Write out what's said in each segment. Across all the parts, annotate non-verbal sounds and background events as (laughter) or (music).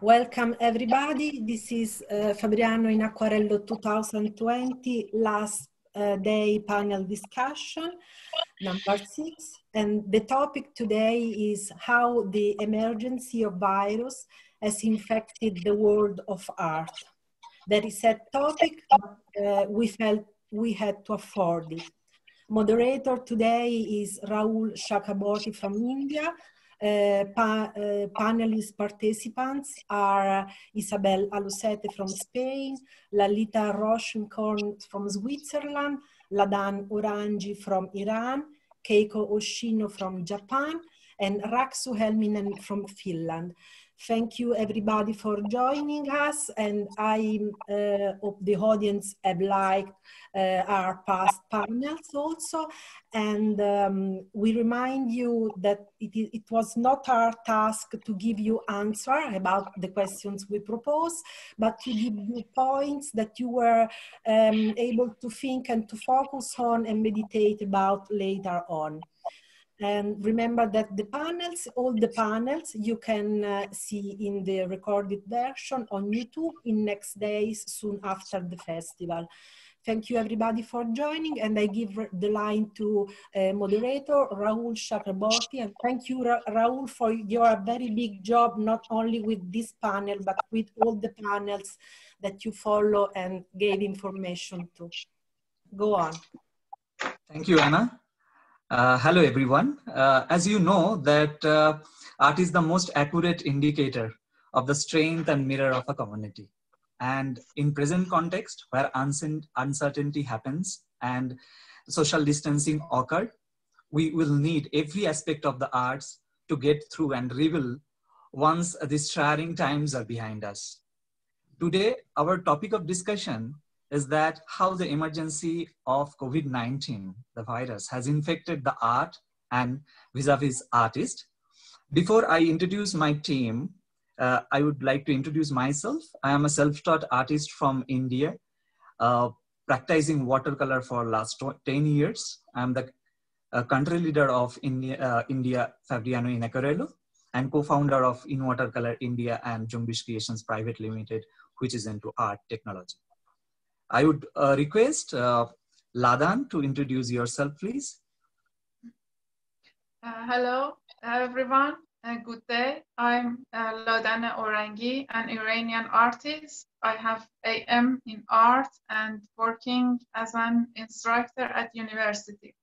Welcome everybody. This is uh, Fabriano in Acquarello 2020 last uh, day panel discussion number six. And the topic today is how the emergency of virus has infected the world of art. That is a topic uh, we felt we had to afford it. Moderator today is Raul Chakraborty from India. Uh, pa uh, panelist participants are Isabel Alusete from Spain, Lalita Rochemkorn from Switzerland, Ladan Orangi from Iran, Keiko Oshino from Japan, and Raksu Helminen from Finland. Thank you everybody for joining us and I uh, hope the audience have liked uh, our past panels also. And um, we remind you that it, it was not our task to give you answer about the questions we propose, but to give you points that you were um, able to think and to focus on and meditate about later on. And remember that the panels, all the panels, you can uh, see in the recorded version on YouTube in next days soon after the festival. Thank you everybody for joining and I give the line to uh, moderator Raul Chakraborty and thank you Ra Raul for your very big job not only with this panel but with all the panels that you follow and gave information to. Go on. Thank you Anna. Uh, hello everyone. Uh, as you know that uh, art is the most accurate indicator of the strength and mirror of a community. And in present context where uncertainty happens and social distancing occurred, we will need every aspect of the arts to get through and reveal once these trying times are behind us. Today, our topic of discussion is that how the emergency of COVID-19, the virus, has infected the art and vis-a-vis artist. Before I introduce my team, uh, I would like to introduce myself. I am a self-taught artist from India, uh, practicing watercolor for last 10 years. I'm the uh, country leader of India, uh, India Fabriano in Acquarello and co-founder of In Watercolor India and Jumbish Creations Private Limited, which is into art technology. I would uh, request uh, Ladan to introduce yourself, please. Uh, hello, everyone. Uh, good day. I'm uh, Ladana Orangi, an Iranian artist. I have AM in art and working as an instructor at university.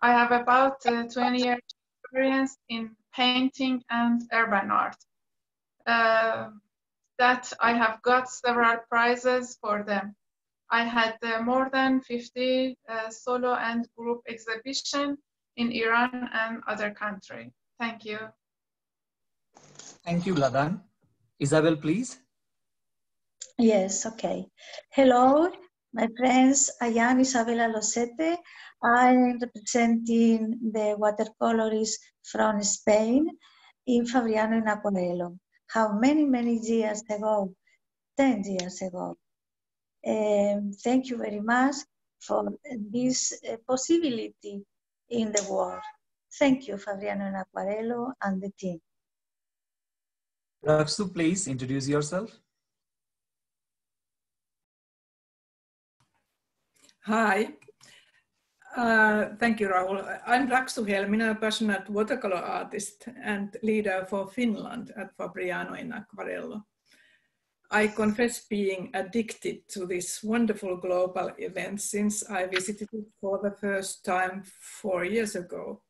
I have about uh, 20 years experience in painting and urban art. Uh, that I have got several prizes for them. I had uh, more than 50 uh, solo and group exhibition in Iran and other countries. Thank you. Thank you, Ladan. Isabel, please. Yes, okay. Hello, my friends. I am Isabella Losete. I'm representing the watercolorist from Spain in Fabriano in Acquarello. How many, many years ago? 10 years ago. Um, thank you very much for this uh, possibility in the world. Thank you, Fabriano and Acquarello and the team. Raksu, please introduce yourself. Hi. Uh, thank you, Rahul. I'm Raksu Helminen, a passionate watercolor artist and leader for Finland at Fabriano in Acquarello. I confess being addicted to this wonderful global event since I visited it for the first time four years ago.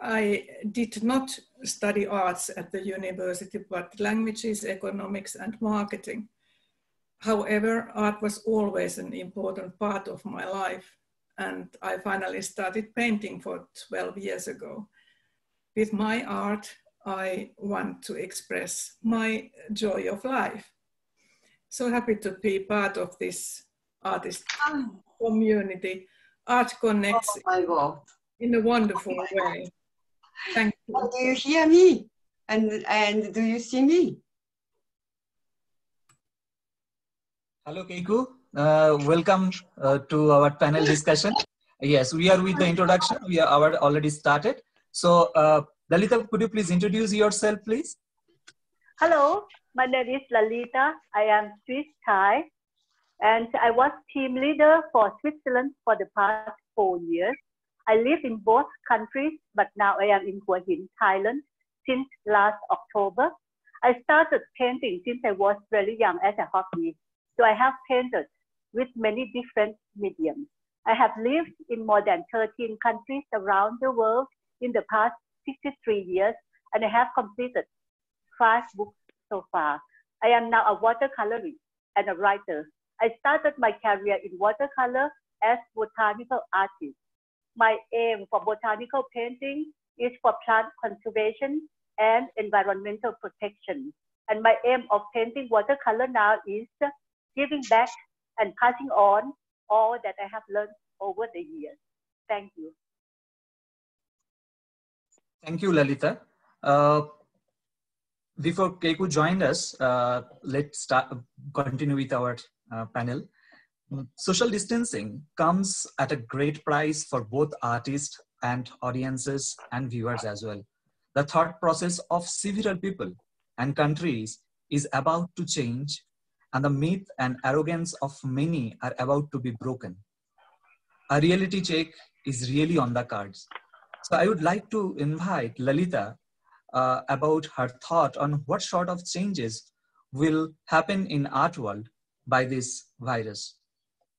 I did not study arts at the university, but languages, economics, and marketing. However, art was always an important part of my life, and I finally started painting for 12 years ago. With my art, I want to express my joy of life. So happy to be part of this artist community. Art connects oh my God. in a wonderful oh way. Thank you. Do you hear me? And, and do you see me? Hello, Keiko. Uh, welcome uh, to our panel discussion. Yes, we are with the introduction. We are already started. So uh, Dalita, could you please introduce yourself, please? Hello, my name is Lalita. I am Swiss Thai, and I was team leader for Switzerland for the past four years. I live in both countries, but now I am in Hua Hin, Thailand, since last October. I started painting since I was very young as a hobby. So I have painted with many different mediums. I have lived in more than 13 countries around the world in the past 63 years, and I have completed five books so far. I am now a watercolorist and a writer. I started my career in watercolor as botanical artist. My aim for botanical painting is for plant conservation and environmental protection. And my aim of painting watercolor now is giving back and passing on all that I have learned over the years. Thank you. Thank you, Lalita. Uh, before Keiko joined us, uh, let's start continue with our uh, panel. Social distancing comes at a great price for both artists and audiences and viewers as well. The thought process of several people and countries is about to change and the myth and arrogance of many are about to be broken. A reality check is really on the cards. So I would like to invite Lalita uh, about her thought on what sort of changes will happen in art world by this virus.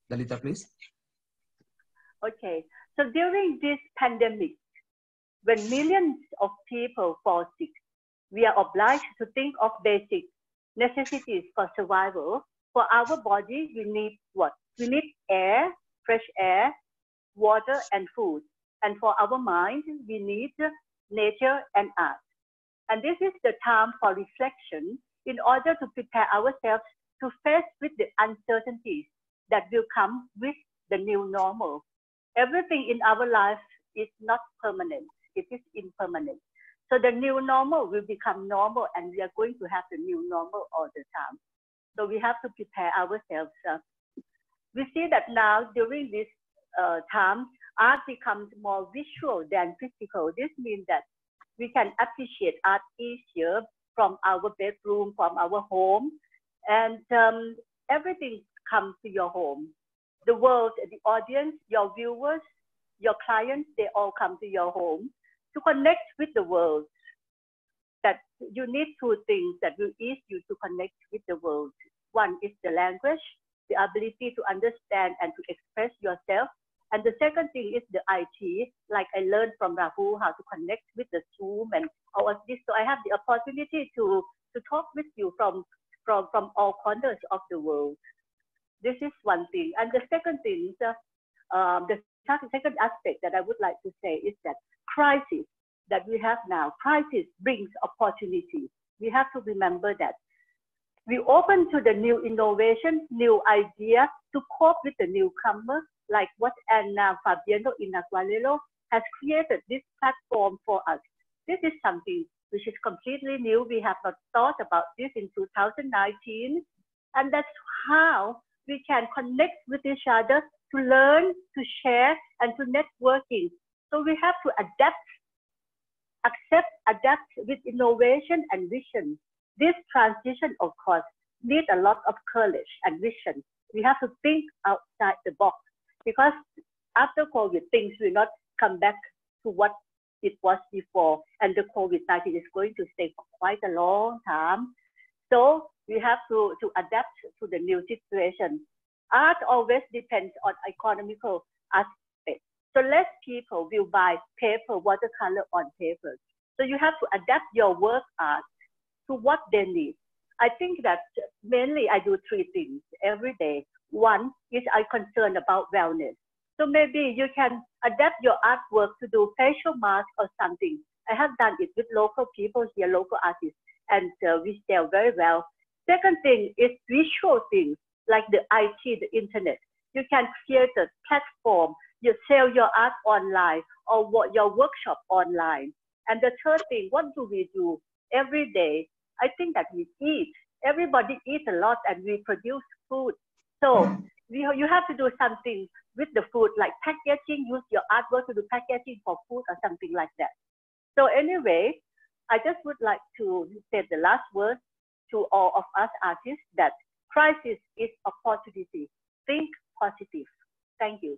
Lalita, please. Okay, so during this pandemic, when millions of people fall sick, we are obliged to think of basic necessities for survival. For our body, we need what? We need air, fresh air, water, and food. And for our mind, we need nature and art. And this is the time for reflection in order to prepare ourselves to face with the uncertainties that will come with the new normal. Everything in our life is not permanent, it is impermanent. So the new normal will become normal and we are going to have the new normal all the time. So we have to prepare ourselves. Uh, we see that now during this uh, time, art becomes more visual than physical. This means that we can appreciate art easier from our bedroom, from our home, and um, everything comes to your home. The world, the audience, your viewers, your clients, they all come to your home to connect with the world. That you need two things that will ease you to connect with the world. One is the language, the ability to understand and to express yourself and the second thing is the IT, like I learned from Rahul how to connect with the Zoom and all of this. So I have the opportunity to, to talk with you from, from, from all corners of the world. This is one thing. And the second thing, uh, um, the second aspect that I would like to say is that crisis that we have now, crisis brings opportunity. We have to remember that. We open to the new innovation, new idea to cope with the newcomer like what Anna Fabiano Inagualelo has created this platform for us. This is something which is completely new. We have not thought about this in 2019. And that's how we can connect with each other to learn, to share, and to networking. So we have to adapt, accept, adapt with innovation and vision. This transition, of course, needs a lot of courage and vision. We have to think outside the box because after COVID, things will not come back to what it was before. And the COVID-19 is going to stay for quite a long time. So we have to, to adapt to the new situation. Art always depends on economical aspect. So less people will buy paper, watercolor on paper. So you have to adapt your work art to what they need. I think that mainly I do three things every day. One is I concern about wellness. So maybe you can adapt your artwork to do facial mask or something. I have done it with local people here, local artists, and uh, we sell very well. Second thing is visual things like the IT, the internet. You can create a platform. You sell your art online or what your workshop online. And the third thing, what do we do every day? I think that we eat. Everybody eats a lot and we produce food. So you, you have to do something with the food, like packaging, use your artwork to do packaging for food or something like that. So anyway, I just would like to say the last word. to all of us artists that crisis is opportunity. Think positive. Thank you.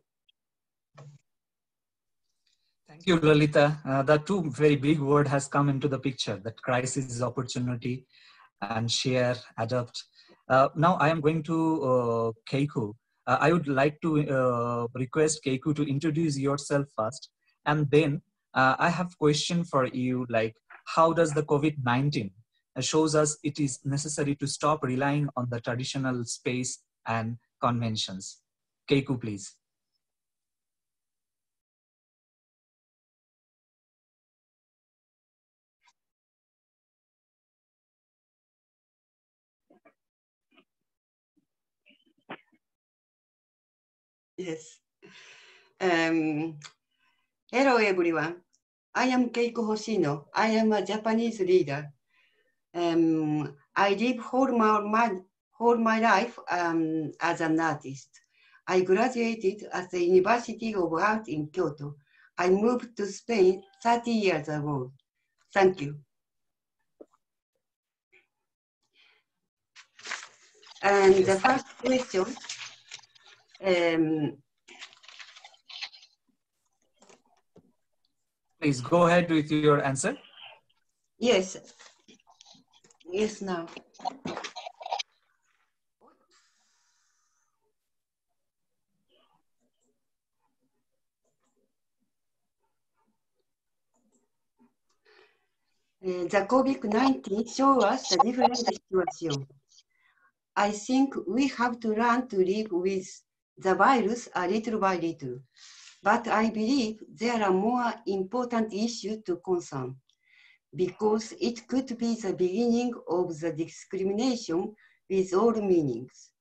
Thank you, Lalita. Uh, the two very big word has come into the picture, that crisis is opportunity and share, adapt. Uh, now I am going to uh, Keiku. Uh, I would like to request Keiku to introduce yourself first. And then I have question for you, like how does the COVID-19 shows us it is necessary to stop relying on the traditional space and conventions. Keiku, please. Yes. Um, hello, everyone. I am Keiko Hoshino. I am a Japanese leader. Um, I live whole my, whole my life um, as an artist. I graduated at the University of Art in Kyoto. I moved to Spain 30 years ago. Thank you. And the first question, um, Please go ahead with your answer. yes, yes now. Uh, the COVID-19 show us a different situation. I think we have to learn to live with the virus a little by little. But I believe there are more important issues to concern because it could be the beginning of the discrimination with all meanings.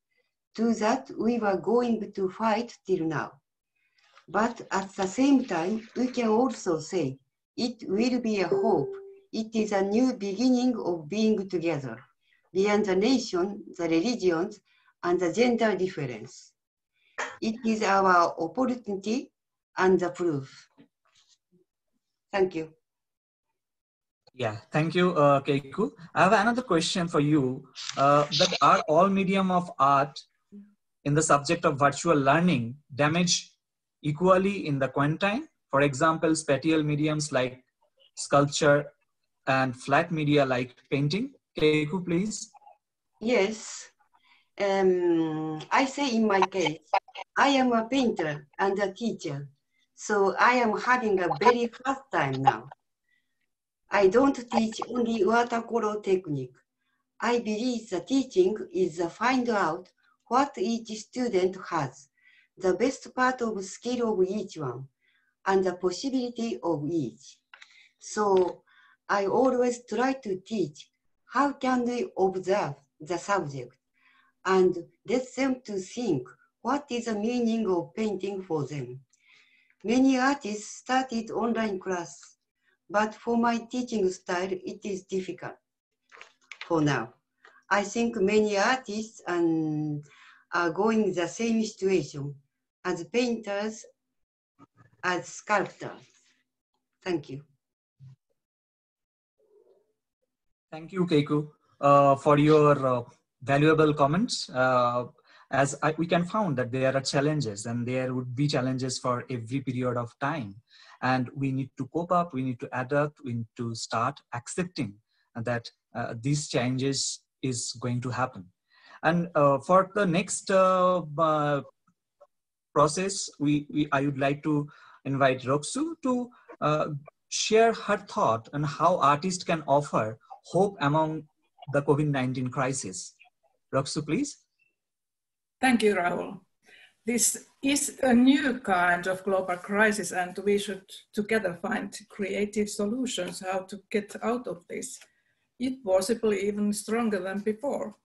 To that, we were going to fight till now. But at the same time, we can also say it will be a hope. It is a new beginning of being together beyond the nation, the religions, and the gender difference. It is our opportunity and the proof. Thank you. Yeah, thank you, uh, Keiku. I have another question for you. Uh, that are all medium of art in the subject of virtual learning damaged equally in the quarantine? For example, spatial mediums like sculpture and flat media like painting. Keiku, please. Yes, um, I say in my case, I am a painter and a teacher, so I am having a very hard time now. I don't teach only watercolor technique. I believe the teaching is to find out what each student has, the best part of skill of each one, and the possibility of each. So I always try to teach how can they observe the subject and let them to think what is the meaning of painting for them. Many artists started online class, but for my teaching style, it is difficult for now. I think many artists um, are going the same situation as painters, as sculptors. Thank you. Thank you, Keiku, uh, for your uh, valuable comments. Uh, as I, we can found that there are challenges and there would be challenges for every period of time. And we need to cope up, we need to adapt, we need to start accepting that uh, these changes is going to happen. And uh, for the next uh, uh, process, we, we, I would like to invite Roxu to uh, share her thought on how artists can offer hope among the COVID-19 crisis. Roxu, please. Thank you, Rahul. This is a new kind of global crisis and we should together find creative solutions how to get out of this, if possible even stronger than before.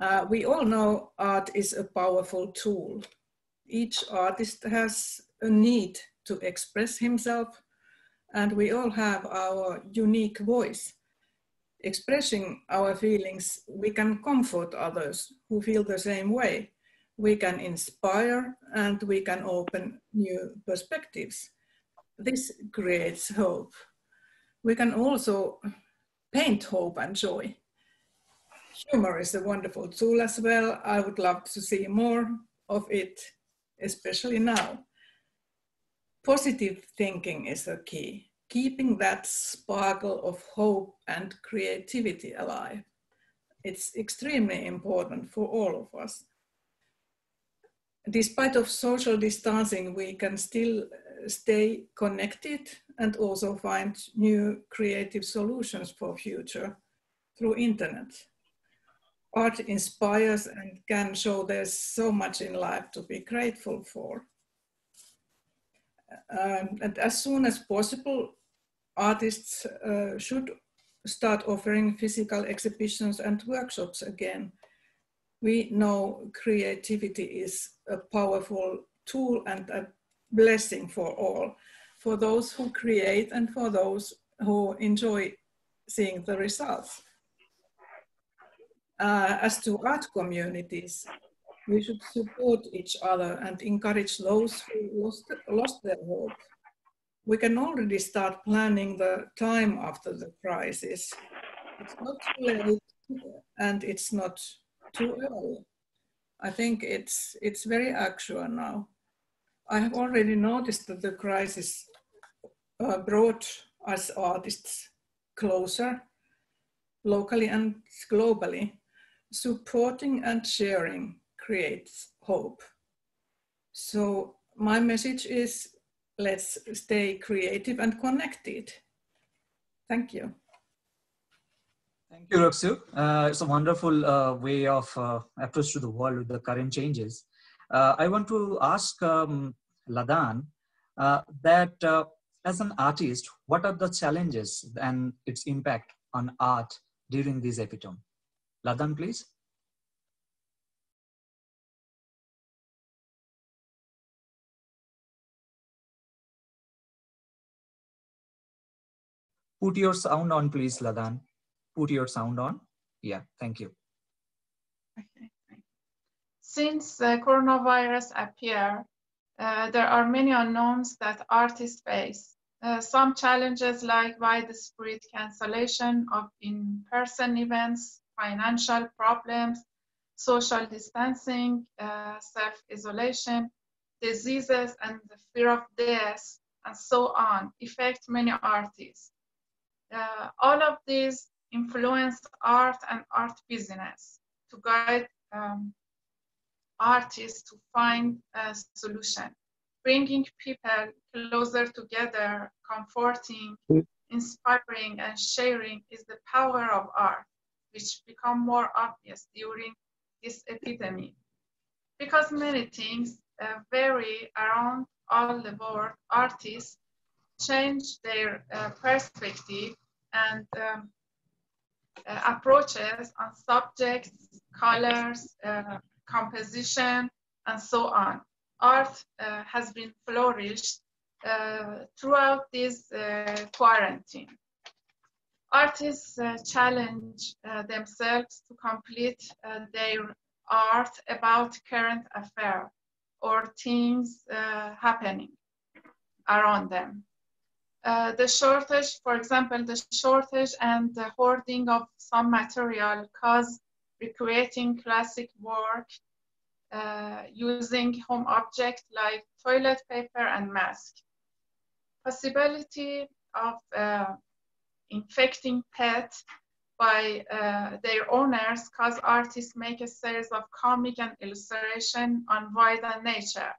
Uh, we all know art is a powerful tool. Each artist has a need to express himself and we all have our unique voice expressing our feelings, we can comfort others who feel the same way. We can inspire and we can open new perspectives. This creates hope. We can also paint hope and joy. Humor is a wonderful tool as well. I would love to see more of it, especially now. Positive thinking is the key, keeping that sparkle of hope and creativity alive. It's extremely important for all of us. Despite of social distancing, we can still uh, stay connected and also find new creative solutions for future through internet. Art inspires and can show there's so much in life to be grateful for. Um, and as soon as possible, artists uh, should start offering physical exhibitions and workshops again. We know creativity is a powerful tool and a blessing for all, for those who create and for those who enjoy seeing the results. Uh, as to art communities, we should support each other and encourage those who lost, lost their hope. We can already start planning the time after the crisis. It's not too late and it's not too early. I think it's, it's very actual now. I have already noticed that the crisis uh, brought us artists closer, locally and globally. Supporting and sharing creates hope. So my message is let's stay creative and connected. Thank you. Thank you, Roxu. Uh, it's a wonderful uh, way of uh, approach to the world with the current changes. Uh, I want to ask um, Ladan uh, that uh, as an artist, what are the challenges and its impact on art during this epitome? Ladan, please. Put your sound on, please, Ladan. Put your sound on. Yeah, thank you. Okay. Since the coronavirus appeared, uh, there are many unknowns that artists face. Uh, some challenges like widespread cancellation of in-person events, financial problems, social distancing, uh, self-isolation, diseases, and the fear of death, and so on, affect many artists. Uh, all of these influence art and art business to guide um, artists to find a solution. Bringing people closer together, comforting, inspiring, and sharing is the power of art, which become more obvious during this epidemic. Because many things uh, vary around all the world, artists change their uh, perspective and um, uh, approaches on subjects, colors, uh, composition, and so on. Art uh, has been flourished uh, throughout this uh, quarantine. Artists uh, challenge themselves to complete their art about current affair or things happening around them. Uh, the shortage, for example, the shortage and the hoarding of some material cause recreating classic work uh, using home objects like toilet paper and mask. Possibility of uh, infecting pets by uh, their owners cause artists make a series of comic and illustration on wild nature.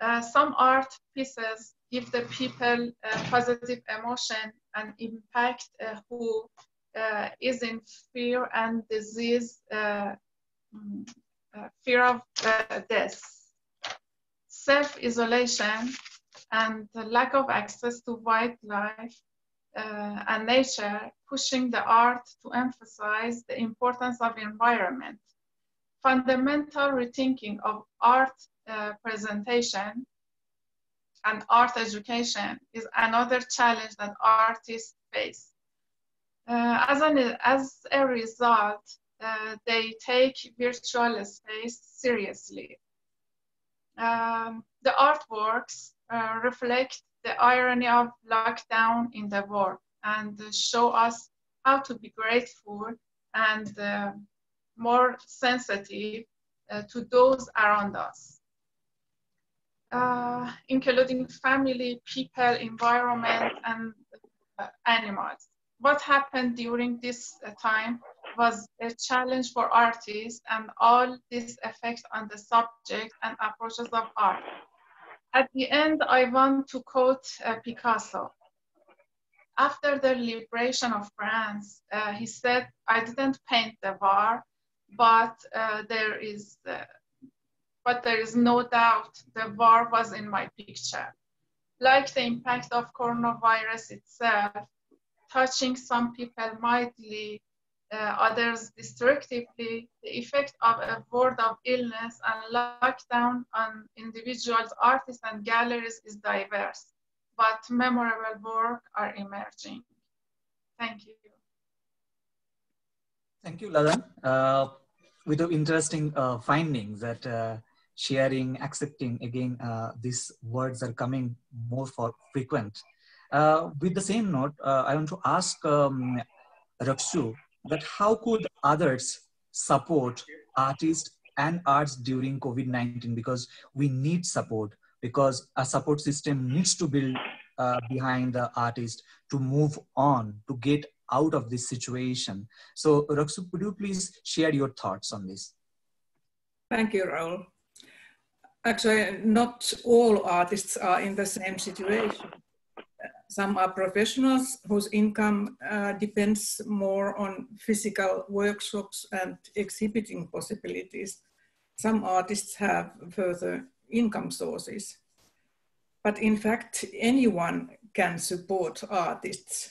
Uh, some art pieces give the people positive emotion and impact uh, who uh, is in fear and disease, uh, mm, fear of death, self-isolation, and the lack of access to wildlife uh, and nature, pushing the art to emphasize the importance of environment. Fundamental rethinking of art uh, presentation and art education is another challenge that artists face. Uh, as, an, as a result, uh, they take virtual space seriously. Um, the artworks uh, reflect the irony of lockdown in the world and show us how to be grateful and uh, more sensitive uh, to those around us, uh, including family, people, environment, and uh, animals. What happened during this uh, time was a challenge for artists and all this effects on the subject and approaches of art. At the end, I want to quote uh, Picasso. After the liberation of France, uh, he said, I didn't paint the war, but uh, there is but there is no doubt the war was in my picture. Like the impact of coronavirus itself, touching some people mildly, uh, others destructively, the effect of a world of illness and lockdown on individuals, artists, and galleries is diverse, but memorable work are emerging. Thank you. Thank you, Ladan. Uh, with the interesting uh, findings that uh, sharing, accepting, again, uh, these words are coming more for frequent. Uh, with the same note, uh, I want to ask um, Raksu that how could others support artists and arts during COVID-19 because we need support because a support system needs to build uh, behind the artist to move on, to get out of this situation. So Raksu, could you please share your thoughts on this? Thank you, Raul. Actually, not all artists are in the same situation. Some are professionals whose income uh, depends more on physical workshops and exhibiting possibilities. Some artists have further income sources. But in fact, anyone can support artists.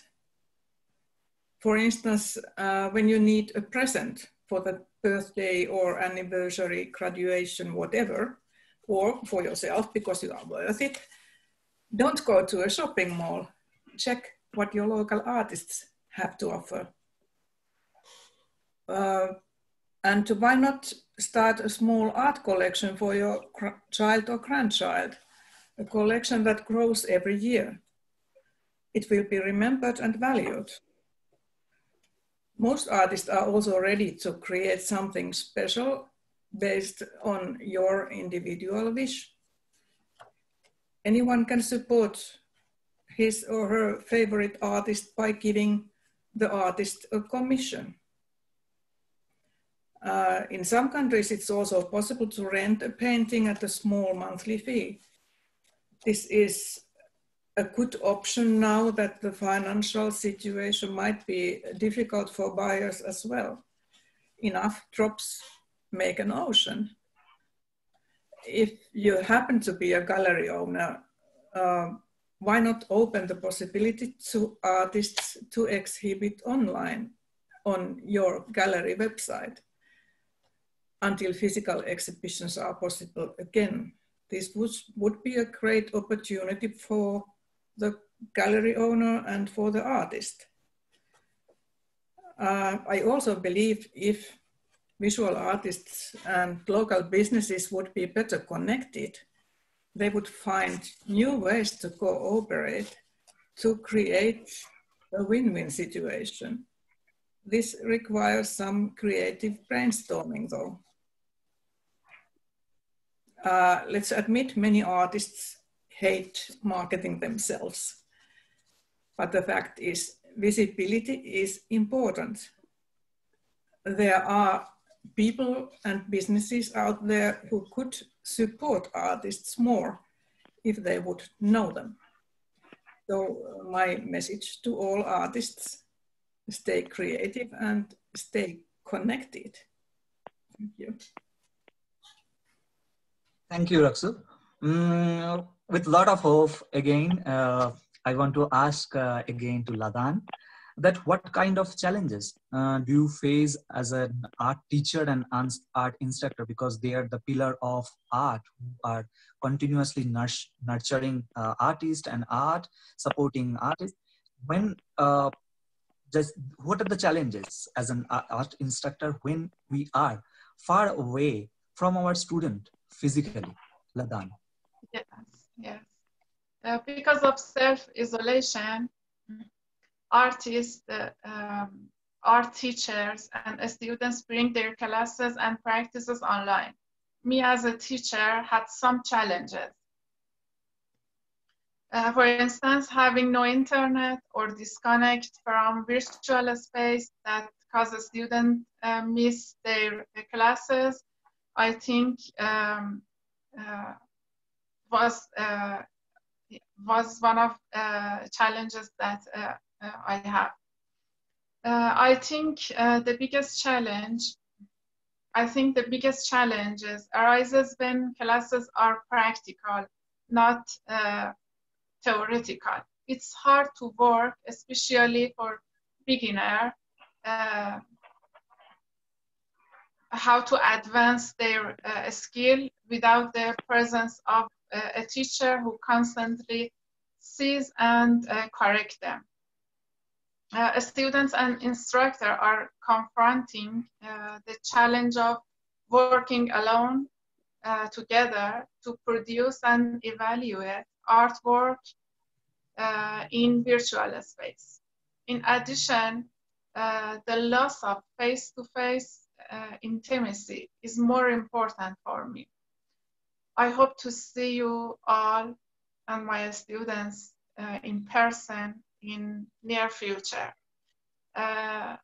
For instance, uh, when you need a present for the birthday or anniversary, graduation, whatever, or for yourself because you are worth it. Don't go to a shopping mall. Check what your local artists have to offer. Uh, and why not start a small art collection for your child or grandchild? A collection that grows every year. It will be remembered and valued. Most artists are also ready to create something special based on your individual wish. Anyone can support his or her favorite artist by giving the artist a commission. Uh, in some countries, it's also possible to rent a painting at a small monthly fee. This is a good option now that the financial situation might be difficult for buyers as well. Enough drops make an ocean. If you happen to be a gallery owner, uh, why not open the possibility to artists to exhibit online on your gallery website until physical exhibitions are possible again? This would, would be a great opportunity for the gallery owner and for the artist. Uh, I also believe if visual artists and local businesses would be better connected, they would find new ways to cooperate to create a win-win situation. This requires some creative brainstorming though. Uh, let's admit many artists hate marketing themselves. But the fact is visibility is important. There are people and businesses out there who could support artists more if they would know them. So my message to all artists, stay creative and stay connected. Thank you. Thank you, Raksu. Mm, with a lot of hope, again, uh, I want to ask uh, again to Ladan that what kind of challenges uh, do you face as an art teacher and art instructor? Because they are the pillar of art who are continuously nurturing uh, artists and art supporting artists. When uh, just what are the challenges as an art instructor when we are far away from our student physically? Ladan. Yes yes. Uh, because of self isolation artists um, art teachers and students bring their classes and practices online. Me as a teacher had some challenges. Uh, for instance, having no internet or disconnect from virtual space that causes students uh, miss their classes, I think um, uh, was uh, was one of uh, challenges that uh, I have. I think the biggest challenge I think the biggest challenges arises when classes are practical, not uh, theoretical. It's hard to work, especially for beginner, uh, how to advance their uh, skill without the presence of uh, a teacher who constantly sees and uh, correct them. Uh, students and instructor are confronting uh, the challenge of working alone uh, together to produce and evaluate artwork in virtual space. In addition, the loss of face-to-face uh, intimacy is more important for me. I hope to see you all and my students uh, in person in near future. Uh,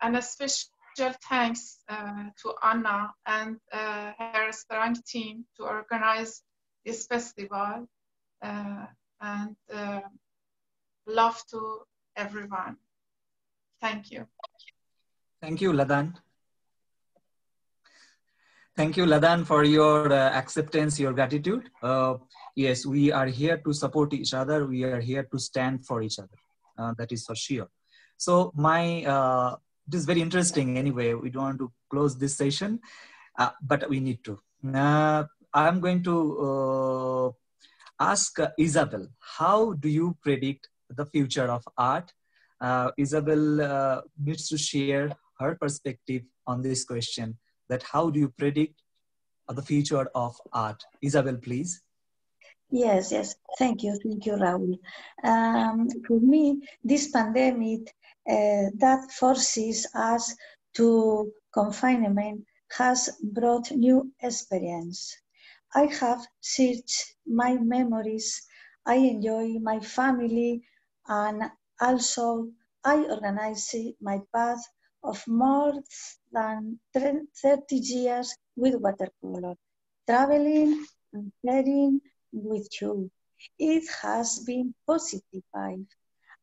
and a special thanks uh, to Anna and uh, her strong team to organize this festival and love to everyone. Thank you. Thank you, Ladan. Thank you, Ladan, for your uh, acceptance, your gratitude. Uh, yes, we are here to support each other. We are here to stand for each other. Uh, that is for sure. So my, uh, it is very interesting anyway. We don't want to close this session, uh, but we need to. Uh, I'm going to ask Isabel, how do you predict the future of art? Isabel needs to share her perspective on this question that how do you predict the future of art? Isabel, please. Yes, yes. Thank you. Thank you, Raul. Um, for me, this pandemic uh, that forces us to confinement has brought new experience. I have searched my memories. I enjoy my family and also I organize my path of more than 30 years with watercolor, traveling and sharing with you. It has been positive.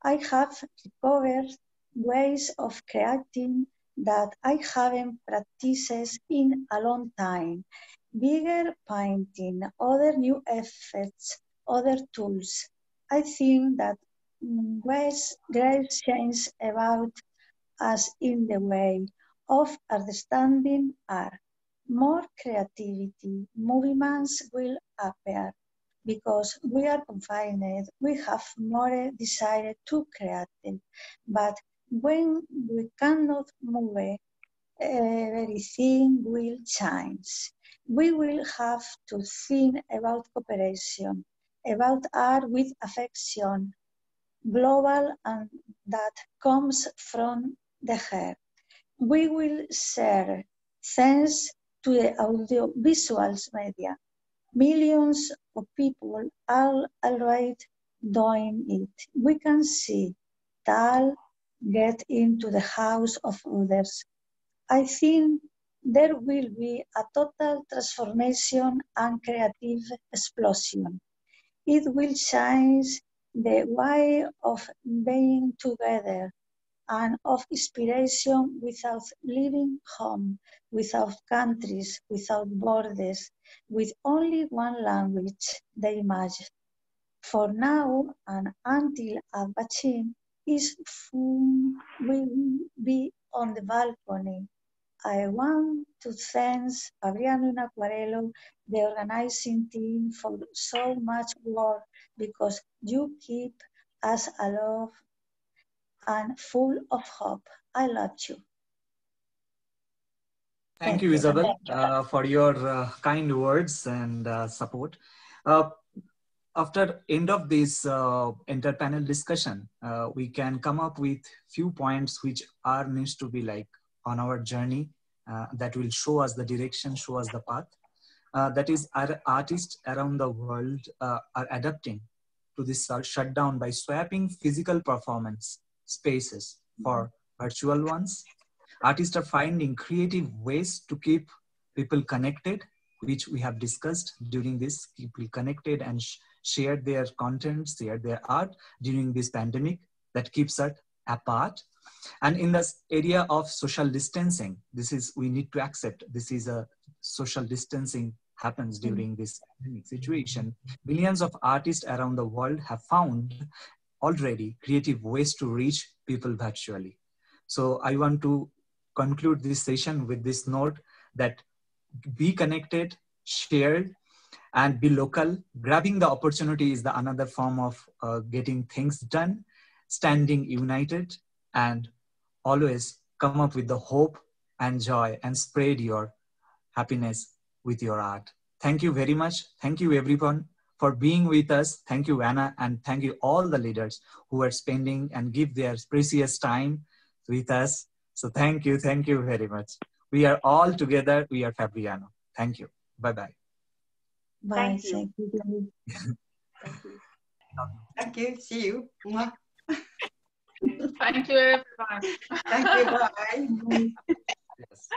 I have recovered ways of creating that I haven't practiced in a long time. Bigger painting, other new effects, other tools. I think that mm, ways great change about us in the way of understanding are. More creativity, movements will appear because we are confined, we have more desire to create. But when we cannot move, everything will change. We will have to think about cooperation, about art with affection, global and that comes from the head. We will share, thanks to the audiovisual media, millions of people are already doing it. We can see Tal get into the house of others. I think there will be a total transformation and creative explosion. It will change the way of being together, and of inspiration without leaving home, without countries, without borders, with only one language, they imagine. For now and until a vaccine is full, will be on the balcony. I want to thank Fabriano and Acquarello, the organizing team, for so much work because you keep us alive and full of hope. I loved you. Thank, Thank you, Isabel, uh, for your uh, kind words and uh, support. Uh, after end of this uh, inter-panel discussion, uh, we can come up with few points which are needs to be like on our journey uh, that will show us the direction, show us the path. Uh, that is, our artists around the world uh, are adapting to this shutdown by swapping physical performance spaces for mm-hmm. virtual ones. Artists are finding creative ways to keep people connected, which we have discussed during this, people connected and sh share their content, share their art during this pandemic that keeps us apart. And in this area of social distancing, this is, we need to accept this is a social distancing happens mm-hmm. during this situation. Millions of artists around the world have found already creative ways to reach people virtually. So I want to conclude this session with this note that be connected, share, and be local. Grabbing the opportunity is the another form of uh, getting things done, standing united, and always come up with the hope and joy and spread your happiness with your art. Thank you very much. Thank you everyone for being with us. Thank you, Anna, and thank you all the leaders who are spending and give their precious time with us. So thank you, thank you very much. We are all together. We are Fabriano. Thank you. Bye-bye. Bye. Thank you. Thank you. thank you. See you. Thank you, everyone. Thank you. Bye. (laughs) yes.